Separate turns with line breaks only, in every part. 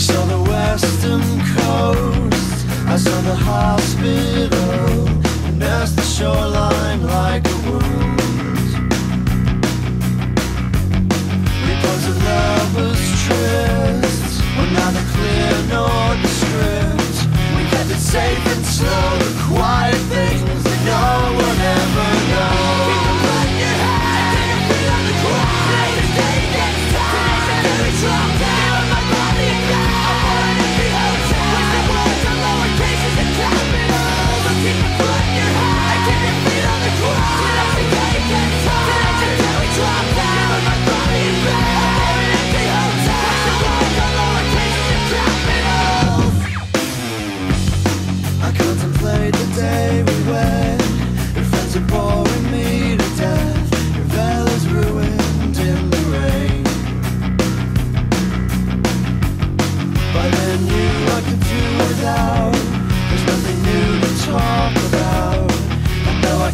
saw the western coast, I saw the hospital, and as the shoreline like a wound. We Because of lovers' tryst, we're neither clear nor the script. We kept it safe and slow.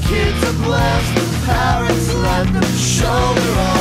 kids are blessed, the parents let them shoulder on.